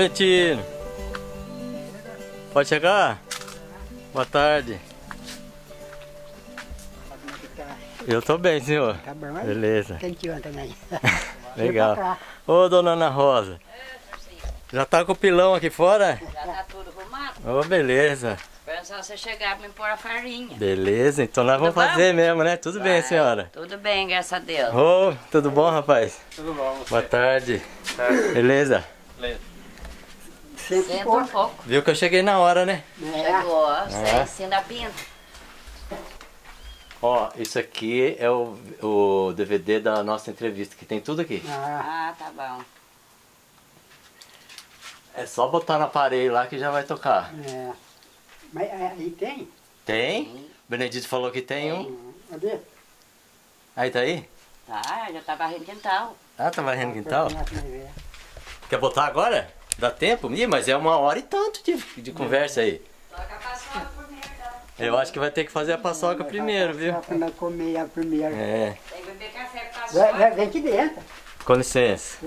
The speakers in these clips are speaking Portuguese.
Seu Ventino. Pode chegar? Boa tarde. É? Eu tô bem, senhor. Tá bom? Beleza. Legal. Ô, dona Ana Rosa. Já tá com o pilão aqui fora? Já tá tudo arrumado. Ô, beleza. Esperando só você chegar pra me pôr a farinha. Beleza, então nós vamos Tudo bom? fazer mesmo, né? Tudo bem, Vai. senhora? Tudo bem, graças a Deus. Ô, tudo bom, rapaz? Tudo bom, você? Boa tarde. Beleza? Sempre Senta um pouco. Viu que eu cheguei na hora, né? É, Chegou, É. você ensina a pinta. Ó, isso aqui é o, o DVD da nossa entrevista, que tem tudo aqui. ah, Ah, tá bom. É só botar no aparelho lá que já vai tocar. é. Mas é, aí tem? Tem? O Benedito falou que tem um. Hum, Cadê? Aí tá aí? Tá, já tá varrendo quintal. Ah, tá varrendo quintal? É. Quer botar agora? Dá tempo? Ih, mas é uma hora e tanto de, de conversa aí. Toca a paçoca primeiro, tá? Eu acho que vai ter que fazer a paçoca primeiro, viu? Nós comer a primeira. É. Tem que beber café com paçoca. vem, vem aqui dentro. Com licença.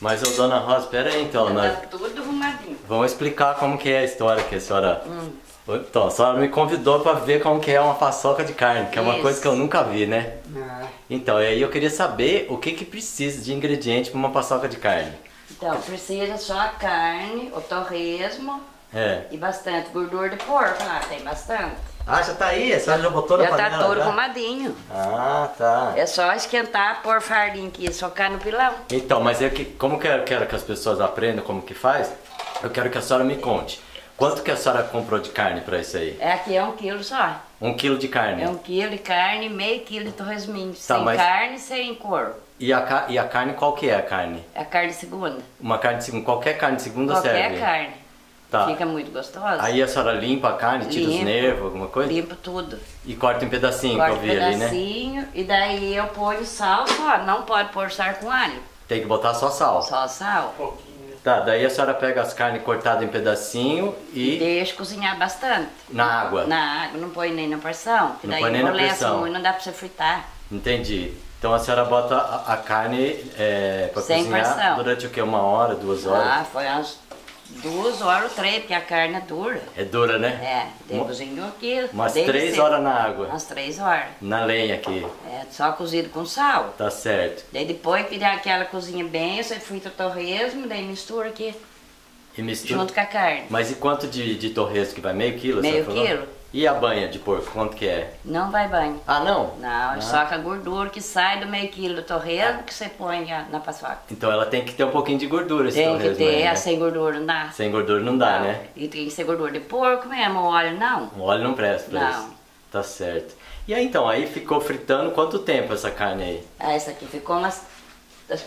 Mas, ô, dona Rosa, pera aí então. Nós Tá tudo arrumadinho. vamos explicar como que é a história que a senhora... Hum. Então, a senhora me convidou pra ver como que é uma paçoca de carne, que é uma coisa que eu nunca vi, né? Ah, Então, aí eu queria saber o que que precisa de ingrediente para uma paçoca de carne. Então, precisa só a carne, o torresmo É. e bastante gordura de porco lá, tem bastante. Ah, já tá aí? A senhora já botou na Já tá panela? todo já? arrumadinho. Ah, tá. É só esquentar, pôr farinha aqui socar no pilão. Então, mas eu que, como que eu quero que as pessoas aprendam como que faz, eu quero que a senhora me conte. Quanto que a senhora comprou de carne para isso aí? É aqui é um quilo só. Um quilo de carne. É um quilo de carne, meio quilo de torresminho. Tá, sem mas- carne, sem cor. E, a, ca- e a carne, qual que é a carne? É a carne segunda. Uma carne de segunda, qualquer carne de segunda Qualquer serve? carne. Tá. Fica muito gostosa. Aí a senhora limpa a carne, tira os Limpo. nervos, alguma coisa? Limpo tudo. E corta em pedacinho, Corta que um eu vi ali, né? pedacinho e daí eu ponho sal só. Não pode pôr sal com alho. Tem que botar só sal. Só sal. Tá, daí a senhora pega as carnes cortadas em pedacinho e Deixa cozinhar bastante. na água. Na água, não põe nem na pressão. Que Não daí põe nem na pressão. muito, não dá pra você fritar. Entendi. Então a senhora bota a, a carne é, pra Sem cozinhar pressão. durante o que? Uma hora, duas horas? Ah, foi umas duas horas ou três, porque a carne é dura. É dura, né? É, tem cozinho aqui. Umas três horas na água. Umas três horas. Na lenha aqui. É, só cozido com sal. Tá certo. Daí depois que dá aquela cozinha bem, você frita o torresmo, daí mistura aqui, E mistura. junto com a carne. Mas e quanto de, de torresmo que vai? Meio quilo? Meio quilo. E a banha de porco, quanto que é? Não vai banho. Ah, não? Não, Ah. só com a gordura que sai do meio quilo do torresmo que você põe na paçoca. Então ela tem que ter um pouquinho de gordura esse Tem que torresmo ter, aí, né? sem gordura não dá. Sem gordura não dá, Não. né? E tem que ser gordura de porco mesmo, óleo não. O óleo não presta pra Não. isso. Tá certo. E aí então, aí ficou fritando quanto tempo essa carne aí? Ah, essa aqui ficou umas.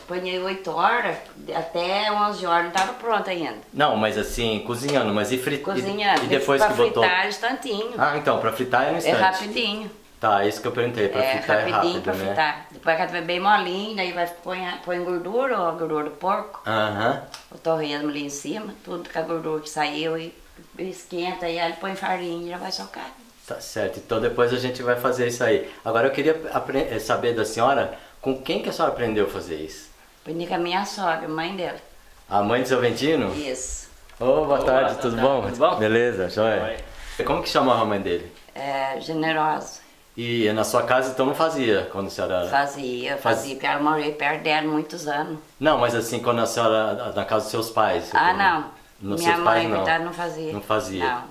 Ponhei 8 horas, até 11 horas, não estava pronta ainda. Não, mas assim, cozinhando, mas e fritando? Cozinhando. E, depois pra que botou? fritar instantinho. Ah, então, pra fritar é no é instante. rapidinho. Tá, isso que eu perguntei, pra é fritar é rapidinho rápido, pra né? fritar. Depois que ela bem molinha, daí vai põe, põe gordura, ou a gordura do porco, Aham. o torresmo ali em cima, tudo com a gordura que saiu e esquenta e aí põe farinha e já vai socar. Tá certo, então depois a gente vai fazer isso aí. Agora eu queria saber da senhora, com quem que a senhora aprendeu a fazer isso? Aprendi com a minha sogra, mãe dela. A mãe do seu Ventino? Isso. Ô, boa tarde, boa tudo tarde, bom? tudo bom? Beleza, joia. Como que chamava a mãe dele? É, generosa. E na sua casa então não fazia quando a senhora... Fazia, Faz- fazia, porque ela morei perto dela muitos anos. Não, mas assim, quando a senhora, na casa dos seus pais. Ah, quando- não. Nos Minha seus mãe, pais na não. verdade, não fazia. Não fazia. Não.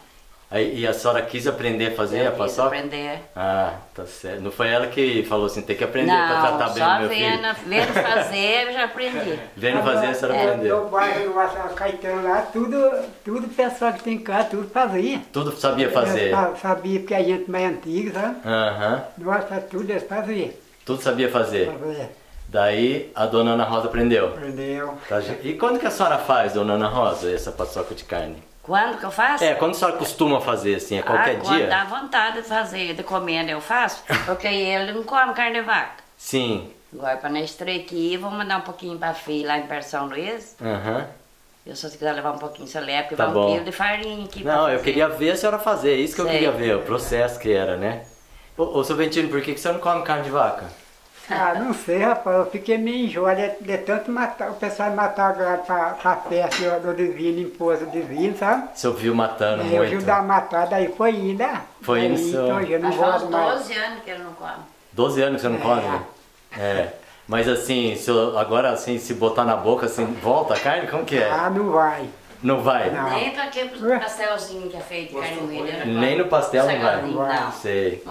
Aí, e a senhora quis aprender a fazer Eu a quis paçoca? aprender. Ah, tá certo. Não foi ela que falou assim, tem que aprender pra Não, tratar bem o só meu filho? vendo, vendo fazer, eu já aprendi. Vendo fazer, a senhora É. aprendeu. No bairro do Caetano lá, tudo, tudo pessoal que tem cá, tudo fazia. Tudo sabia fazer. Eu sa- sabia porque a gente mais antiga, sabe? Aham. Nossa, tudo eles faziam. Tudo sabia fazer. Fazia. Daí a dona Ana Rosa aprendeu. Aprendeu. Tá? E quando que a senhora faz, dona Ana Rosa, essa paçoca de carne? Quando que eu faço? É, quando a senhora costuma fazer assim? É qualquer ah, quando dia? dá vontade de fazer, de comer, eu faço. Porque ele não come carne de vaca. Sim. Agora, para nós três aqui, vou mandar um pouquinho para filha lá em São Luís. Aham. Eu só se quiser levar um pouquinho, você leva, porque Tá vai um quilo de farinha aqui. pra Não, eu queria ver a senhora fazer, isso que eu Sei. queria ver, o processo que era, né? Ô, ô seu Ventino, por que, que você não come carne de vaca? Ah, não sei, rapaz, eu fiquei meio enjoado de, de tanto matar, o pessoal matar agora pra, pra festa do, divino, imposto divino, sabe? Você ouviu matando Aí eu muito? vi dar uma matada, aí foi indo, ah. Foi aí, indo, seu- Então eu não Mas faz vou uns mais. 12 anos que ele não come. 12 anos que você não come? É. né? É. Mas assim, se eu- agora assim, se botar na boca, assim, volta a carne, como que é? Ah, não vai. Não vai? Não. Nem pra aquele pastelzinho que é feito de carne moída. eu não Nem no pastel não vai? Não. Sei.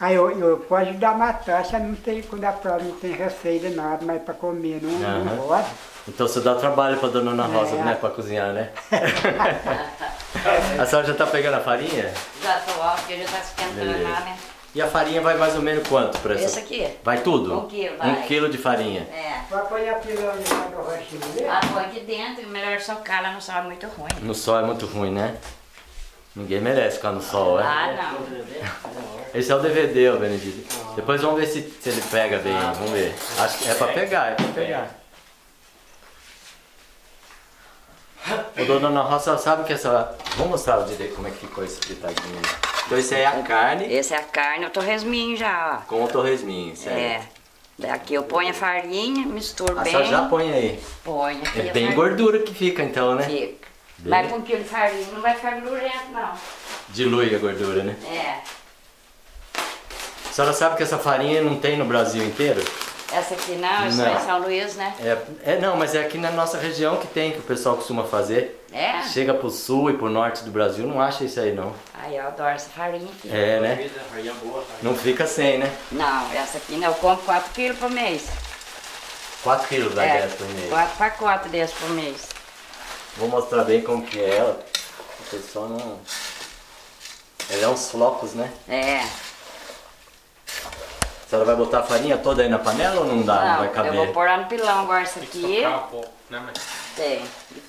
Aí eu, eu posso ajudar a matar, se não tem, quando a prova não tem receita nada, mas pra comer não, Aham. não pode. Então você dá trabalho pra dona Ana Rosa, É. né? Pra cozinhar, né? a senhora já tá pegando a farinha? Já tô ó, porque já tá esquentando lá, né? E a farinha vai mais ou menos quanto pra essa? Esse aqui? Vai tudo? Um quilo, Um vai. quilo de farinha. É. Vai pôr a lá no roxinho, né? Ah, põe aqui dentro, melhor socar, ela não soca muito ruim. No sol é muito ruim, né? Ninguém merece ficar no sol, é? Ah, não. Esse é o DVD, ô Benedito. Depois vamos ver se, se ele pega bem, vamos ver. Acho que é pra pegar, é pra pegar. Ô dona Ana Roça, sabe que essa. Vamos mostrar o direito como é que ficou esse fritadinho. Então esse aí é a carne Esse é a carne, o torresminho já, com o torresminho, ó. certo? É. Daqui eu ponho a farinha, misturo A bem. senhora já põe aí. Aqui É a bem farinha. gordura que fica então, né? Fica. Bem- Mas com quilo de farinha não vai ficar gordurento, não. Dilui a gordura, né? É. A senhora sabe que essa farinha não tem no Brasil inteiro? Essa aqui não, essa Não. é em São Luís, né? É, é não, mas é aqui na nossa região que tem, que o pessoal costuma fazer. É? Chega pro sul e pro norte do Brasil, não acha isso aí não. Ai, eu adoro essa farinha aqui. É, né? Não fica sem, né? Não, essa aqui não, eu compro 4 quilos por mês. 4 quilos vai É, dessa por mês. 4 pacotes desse por mês. Vou mostrar bem como que é ela. O pessoal não... Ela é uns flocos, né? É. A senhora vai botar a farinha toda aí na panela ou não dá? Não, vai eu caber? vou pôr lá no pilão agora essa aqui. Socar um pouco, né, mãe? Tem.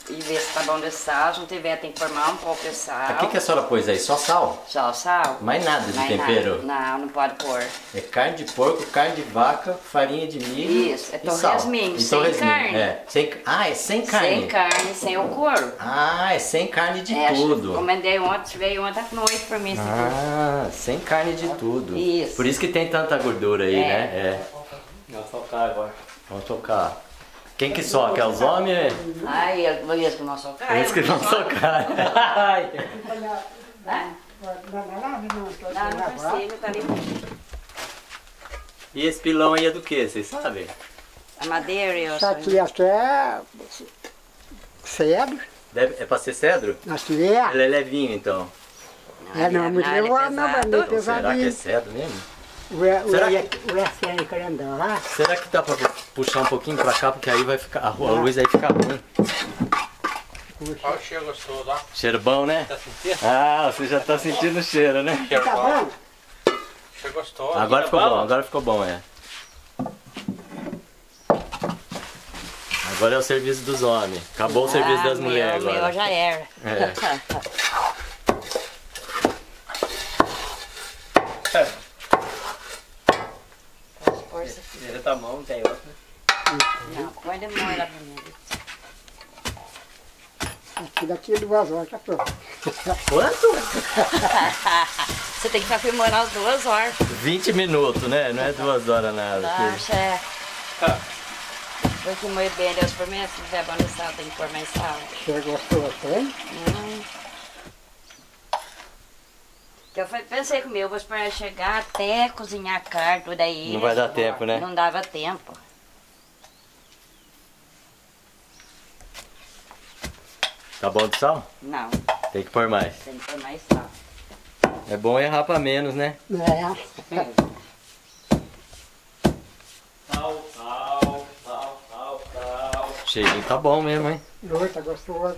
E, e ver se tá bom de sal. Se não tiver, tem que mais um pouco de sal. O que, que a senhora pôs aí? Só sal? Só sal? Mais nada de Mais tempero? nada. Não, não pode pôr. É carne de porco, carne de vaca, farinha de milho Isso, é sal. torresminho, sem torresminho, carne. É. Sem, ah, é sem carne? Sem carne, sem o couro. Ah, é sem carne de é, tudo. Encomendei ontem, veio ontem à noite pra mim. Ah, sem carne de tudo. Isso. Por isso que tem tanta gordura aí, É. né? É. Vamos tocar agora. Vamos tocar. Quem que soca? É os homens? Ai, isso que não sou cara. Eles que? Não, precisa, tá. E esse pilão aí é do que? Vocês sabem? A madeira eu Isso aqui, aqui é cedro, Deve, é pra ser cedro? aqui é. Ele é levinho então. É, não, muito é levado, não, mas pesado. meio Então, será que é cedro mesmo? Será E- o SN grandão lá. Será que dá pra puxar um pouquinho pra cá? Porque aí vai ficar. A ru- a luz aí fica ruim. Olha o cheiro gostoso, ó. Cheiro bom, né? Tá sentindo? Ah, você já tá sentindo o cheiro, né? Cheiro Tá bom. Cheiro gostoso. Agora Tá ficou bom, agora ficou bom, é. Agora é o serviço dos homens. Acabou o serviço Ah, das meu, mulheres O meu agora. já era. É. Ele tá bom, não tem outro. Não, põe de molho lá pra mim. Aqui daqui duas horas, tá pronto. Quanto? Você tem que ficar filmando as duas horas. 20 minutos, né? Não é duas horas nada. Nossa, é. Vou que moer bem, Deus por mim, se tiver bom de sal, tem que pôr mais sal. Você gostou, tem? Hum. Que Eu pensei comigo, vou esperar chegar até cozinhar a carne, tudo aí. Não vai dar tempo, né? Não dava tempo. Tá bom de sal? Não, Tem que pôr mais. tem que pôr mais sal. É bom errar pra menos, né? É. Sal, sal, sal, sal, sal. Cheirinho tá bom mesmo, hein? Oi, tá gostoso.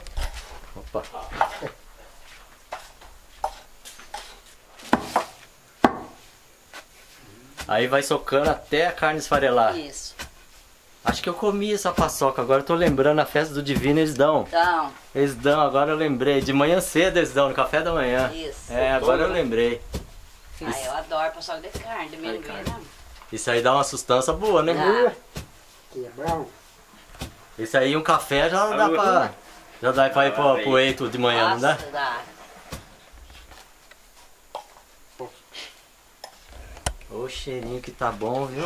Opa. Aí vai socando até a carne esfarelar. Isso. Acho que eu comi essa paçoca, agora eu tô lembrando a festa do Divino, eles dão. Então, Eles dão, agora eu lembrei. De manhã cedo eles dão, no café da manhã. isso. É, agora eu lembrei. Ah, eu adoro paçoca de carne, de milho não. Isso aí dá uma sustância boa, né? Que é bom. Isso aí um café já dá pra. Já dá pra ir pro, pro eito de manhã, não dá? Nossa, dá. Ô cheirinho que tá bom, viu?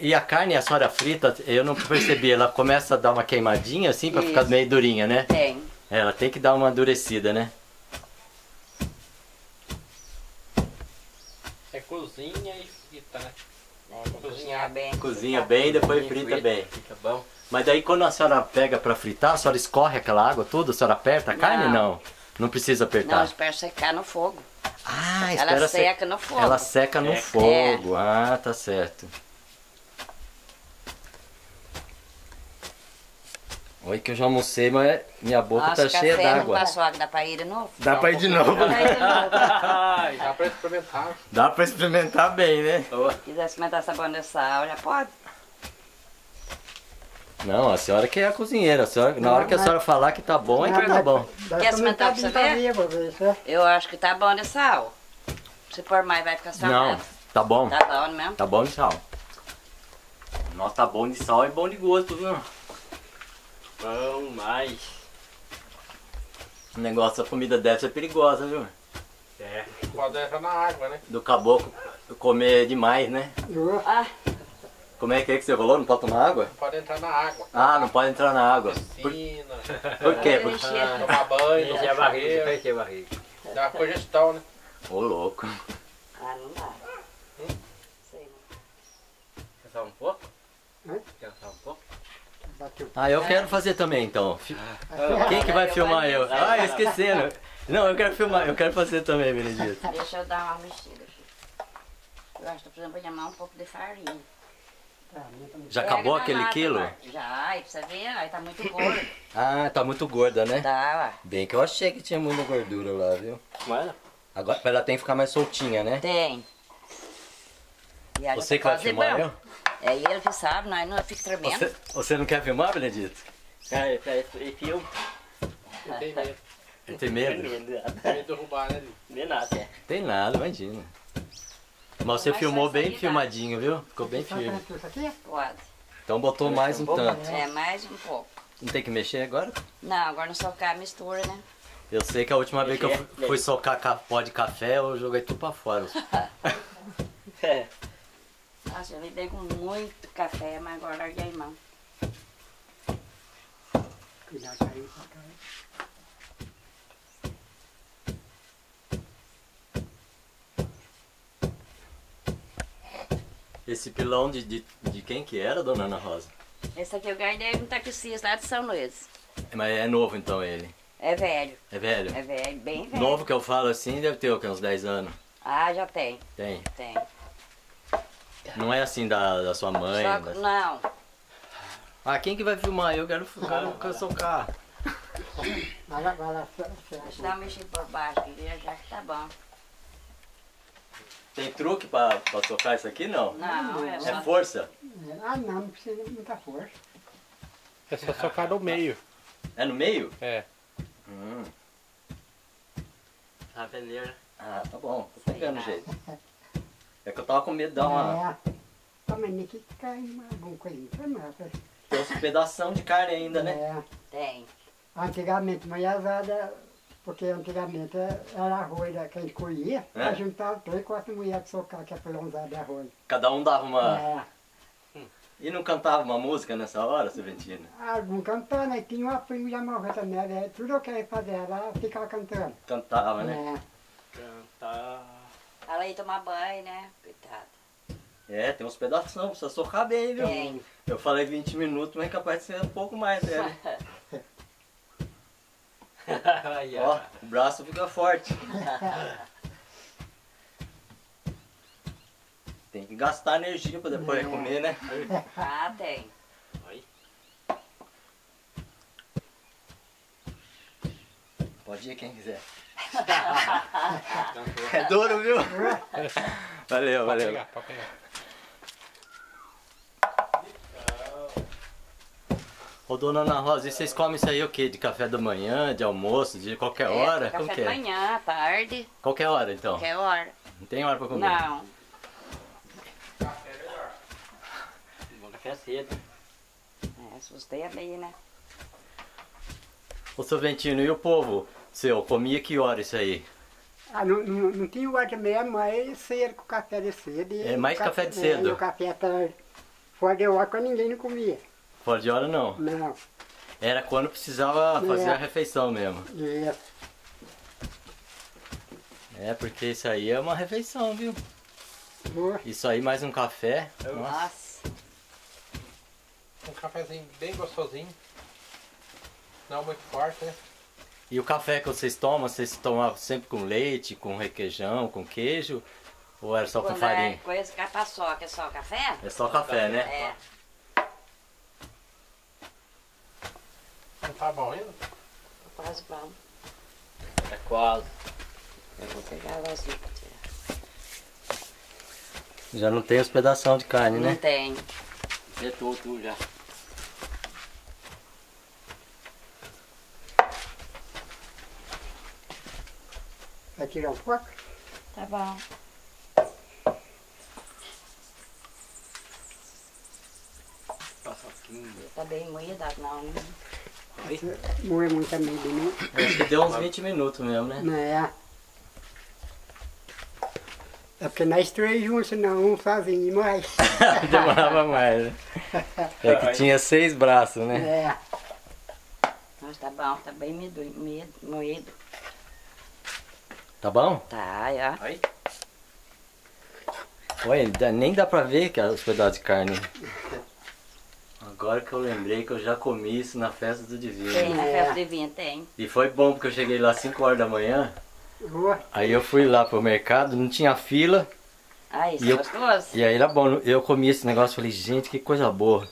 E a carne, a senhora frita, eu não percebi, ela começa a dar uma queimadinha assim pra ficar meio durinha, né? Tem. Ela tem que dar uma endurecida, né? É cozinha e frita, né? É, cozinhar bem. Cozinha bem e depois frita bem. Fica bom. Mas daí quando a senhora pega pra fritar, a senhora escorre aquela água toda, a senhora aperta a carne? Não. Não. Não precisa Não, apertar. espera secar no fogo. Ah, Ela seca no fogo. Ela seca no É. fogo. Ah, tá certo. Oi que eu já almocei, mas minha boca Nossa, tá cheia café não d'água. passou água, dá pra ir de novo? Dá pra ir de novo. Dá pra ir de novo. Dá pra experimentar. Dá pra experimentar bem, né? Se quiser experimentar sabão de sal, já pode. Não, a senhora que é a cozinheira. A senhora, na Não, hora que a senhora falar que tá bom, é que tá bom. Quer experimentar pra você ver? Eu acho que tá bom de sal. Se pôr mais, vai ficar Não, salgado. tá bom. Tá bom mesmo? Tá bom de sal. Nossa, tá bom de sal e bom de gosto, viu? Bom, mais. O negócio da comida dessa é perigosa, viu? É. Pode entrar na água, né? Do caboclo comer demais, né? Ah, Como é que é que você falou? Não pode tomar água? Pode entrar na água. Ah, não pode entrar na água. Por, Piscina, por quê? Vai Por... encher. tomar banho, Enche a barriga, chuveiro, enche a barriga. dá congestão, né? Ô, louco. ah, não dá. Sei não. Quer só um pouco? Hã? Quer só um pouco? Ah, eu quero fazer também, então. Ah, Quem que vai Eu filmar eu? Ah, esquecendo. Não, eu quero filmar, eu quero fazer também, Benedito. Deixa eu dar uma mexida aqui. Eu acho que tô precisando pôr mais um pouco de farinha. Já Pega acabou aquele quilo? Marcos. Já, aí pra você ver, aí tá muito gordo. Ah, tá muito gorda, né? Tá, Bem que eu achei que tinha muita gordura lá, viu? Mano, Agora ela tem que ficar mais soltinha, né? Tem. E aí Você já que tá vai filmar bom. eu? É ele que sabe, nós não fica tremendo. Você, você não quer filmar, Benedito? cara, é filme. Não tem medo. Ele tem medo? Tem medo de derrubar, né? Nem nada. Tem nada, imagina. Mas você Mas filmou bem filmadinho, viu? Ficou bem firme. Isso aqui? Pode. Então botou mais um tanto. É, mais um pouco. Não tem que mexer agora? Não, agora não socar a mistura, né? Eu sei que a última vez que eu fui- socar ca- pó de café, eu joguei tudo pra fora. É. Nossa, eu lidei com muito café, mas agora larguei a mão. Cuidado aí, pra cá. Esse pilão de, de, de quem que era, dona Ana Rosa? Esse aqui eu guardei no taxista lá de São Luís. Mas é novo então ele. É velho, É velho? é velho, bem velho. Novo que eu falo assim deve ter o quê? Uns 10 anos. Ah, já tem, Tem. tem. Não é assim da, da sua mãe. Só, da- não, Ah, quem que vai filmar? Eu quero, quero, quero socar. Vai lá, deixa eu dar uma mexida por baixo aqui, já que tá bom. Tem truque pra, pra socar isso aqui? Não. Não, é É só... força? Ah, não, não precisa de muita força. É só socar no meio. É no meio? É. Hum. A peneira. Ah, tá bom. Tô pegando jeito. É que eu tava com medo de dar uma... É. Ah, mas nem que cai alguma coisinha. Não, Tem uns pedação de carne ainda, né? É. Tem. Antigamente, mulherzada, porque antigamente era arroz né, que a gente colhia, É. a juntava três, quatro mulheres de socar que é pelãozada de arroz. Cada um dava uma... É. E não cantava uma música nessa hora, Silventina? Algum cantando, né? Tinha uma prima já morreu também, né? tudo eu queria fazer, ela ficava cantando. Cantava, né? É. Cantar. Ela ia tomar banho, né? Coitada. É, tem uns pedação, precisa socar bem, viu? Tem. Eu falei 20 minutos, mas é capaz de ser um pouco mais, né? Ó, o braço fica forte. Tem que gastar energia pra depois comer, né? Ah, tem. Pode ir quem quiser. É duro, viu? Valeu, Pode valeu. pegar, pode pegar. Ô dona Ana Rosa, e vocês comem isso aí o quê? De café da manhã, de almoço, de qualquer hora? É, Como café que de é? manhã, tarde, Qualquer hora então. qualquer hora. Não tem hora pra comer. Não. Bom café cedo. É, sustenta aí, né? Ô seu Ventino, e o povo seu, comia que hora isso aí? Ah, não, não, não tinha hora mesmo, mas cedo com café de cedo. e É, mais o café de é, cedo. E o café à tarde. Fora de hora ninguém não comia. Fora de hora não. Não. Era quando precisava fazer É. a refeição mesmo. Isso. É, porque isso aí é uma refeição, viu? Boa. Isso aí mais um café. Nossa. Nossa. Um cafezinho bem gostosinho. Não muito forte, né? E o café que vocês tomam, vocês tomam sempre com leite, com requeijão, com queijo? Ou era só com Quando farinha? é coisa que é paçoca, é só café? É só café, né? É. Não tá bom ainda? Quase bom. É quase. Eu vou pegar a vazia pra tirar. Já não tem os pedação de carne, Não né? tem. Detou tudo já. Vai tirar um pouco? Tá bom. Tá bem moída, não, né? Moer muito amigo de mim. Acho que deu uns 20 minutos mesmo, né? Não é? É porque nós três juntos, não um sozinho, mas. Demorava mais, né? É que tinha seis braços, né? É. Nossa, tá bom, tá bem medo, medo, moído. Tá bom? Tá, ó. Aí. Olha, nem dá pra ver que é os pedaços de carne. Agora que eu lembrei que eu já comi isso na festa do Tem, Divino. na É. festa de vinho tem. E foi bom porque eu cheguei lá 5 horas da manhã. Boa. Aí eu fui lá pro mercado, não tinha fila. Ah, isso E é eu- gostoso. E aí era bom, eu comi esse negócio e falei, gente, que coisa boa.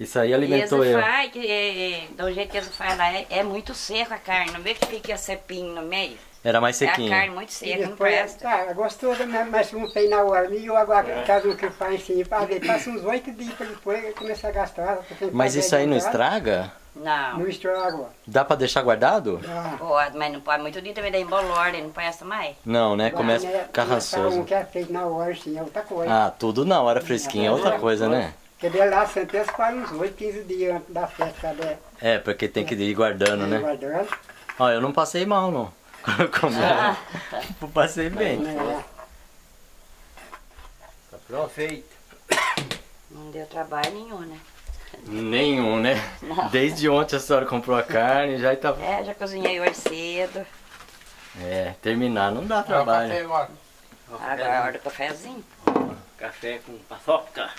Isso aí alimentou eles eu. faz, que, é, do jeito que eles fazem lá, é, é muito seco a carne. Não vê que fica cepinho no meio? Era mais É a sequinho. carne muito seca, não depois, presta. tá, é gostoso mesmo, mas não tem na hora. E eu agora, caso que faz assim, pra ver, passa uns oito dias depois começar a gastar. porque Mas isso aí não estraga? Não. Não estraga. Dá pra deixar guardado? Ah, Pode, mas não pode. Muito dia também dá embolor, não presta mais. Não, né? Começa né, a ficar Um rançoso. que é feito na hora, sim, é outra coisa. Ah, tudo na hora fresquinha é outra coisa, né? Porque de lá eles fazem uns 8, 15 dias antes da festa. Né? É, porque tem que ir guardando, né? Guardando. Ó, eu não passei mal, não. Eu comi. Eu passei bem. Tá pronto? Feito. Não deu trabalho nenhum, né? Nenhum, né? Desde ontem a senhora comprou a carne, já tá... É, já cozinhei hoje cedo. É, terminar não dá trabalho. agora. Agora é a hora do cafezinho. Café com paçoca.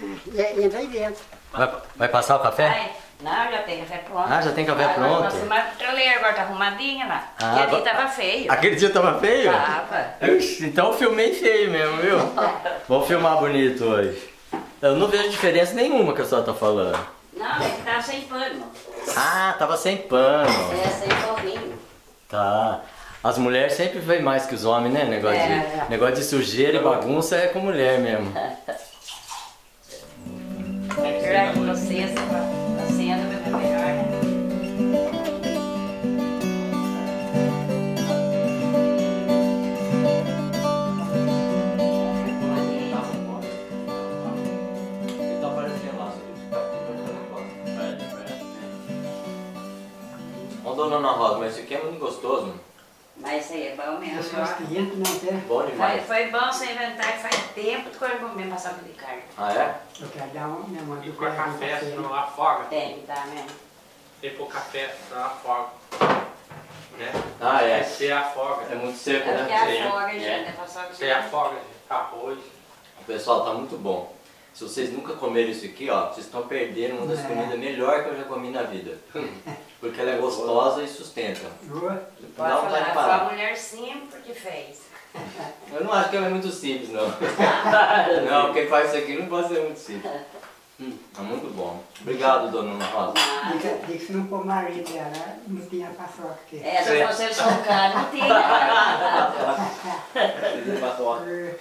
E, entra aí dentro. Vai, vai passar o café? Vai. Não, já tem café pronto. Ah, já tem café pronto? Nossa, mas o trailer agora tá arrumadinha lá. Ah, e ali agora- tava feio. Aquele dia tava feio? Tava. Ixi, Então eu filmei feio mesmo, viu? Vou filmar bonito hoje. Eu não vejo diferença nenhuma que a senhora tá falando. Não, é que tava sem pano. Ah, tava sem pano. É, sem forrinho. Tá. As mulheres sempre veem mais que os homens, né? Negócio, É. de, negócio de sujeira e bagunça é com mulher mesmo. Tirar com você, você mas isso aqui é muito gostoso. Mas isso aí é bom mesmo. Entram, não quer. Bom Foi, demais. foi bom você inventar que faz tempo que eu comer passar de carne. Ah, é? Eu quero dar uma minha mãe E com café, você. senão afoga. Tem que dar mesmo. Tem que pôr café, senão afoga. Né? Ah, é. Você afoga. É muito seco, É né? Sim, afoga, é. gente. É Você afoga, gente. Arroz. Pessoal, tá muito bom. Se vocês nunca comeram isso aqui, ó, vocês estão perdendo uma das É. comidas melhores que eu já comi na vida. Porque ela é gostosa e sustenta. Boa. Pode Dá vontade falar, de foi a mulher simples que fez. Eu não acho que ela é muito simples, não. não, quem faz isso aqui não pode ser muito simples. Hum, é muito bom. Obrigado, dona Ana Rosa. Diga, diga que se não for marido dela, não tinha paçoca aqui. É, se fosse ele solcado, não tinha. Paçoca.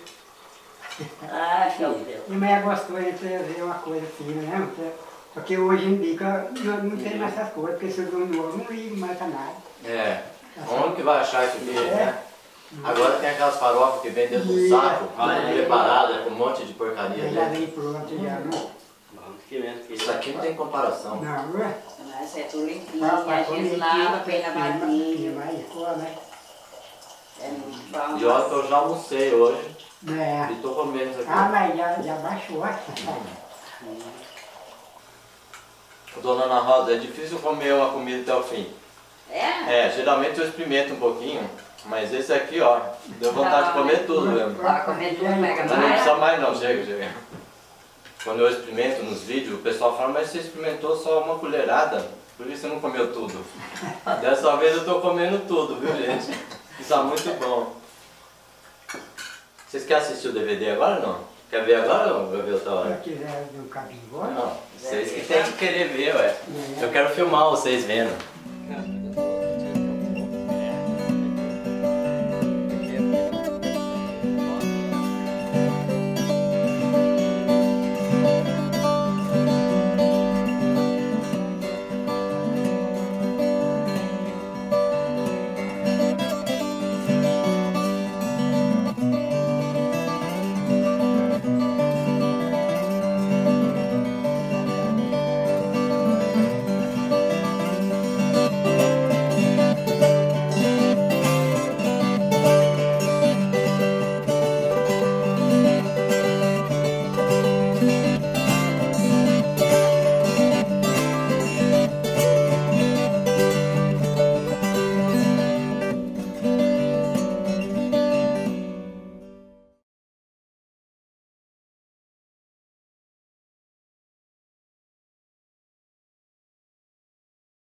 Ai, meu Deus. E mas é gostoso de trazer uma coisa assim, né? Porque- hoje em dia não, não tem mais essas coisas, porque se eu dou novo, não ligo mais pra nada. É. Onde que vai achar isso aqui, É. né? Agora tem aquelas farofas que vem dentro do Isso. saco, é. preparada com um monte de porcaria Aí já dentro. vem pronto, já não. Vem. Isso aqui não tem comparação. Não, é? Mas é tudo limpinho, a gente lava aqui, tem lavadinho. cor, né? É muito bom. E olha que eu já almocei hoje É. e tô comendo isso aqui. Ah, mas já, já baixou. Dona Ana Rosa, é difícil comer uma comida até o fim. É? É, geralmente eu experimento um pouquinho, mas esse aqui, ó, deu vontade de comer tudo mesmo. Pra comer tudo, Mas não precisa mais não, chega, chega. Quando eu experimento nos vídeos, o pessoal fala, mas você experimentou só uma colherada, por isso você não comeu tudo. Dessa vez eu tô comendo tudo, viu gente? Isso é muito bom. Vocês querem assistir o DVD agora ou não? Quer ver agora ou vai ver outra hora? quiser ver cabinho agora, Não, vocês que têm que querer ver, ué. Eu quero filmar vocês vendo.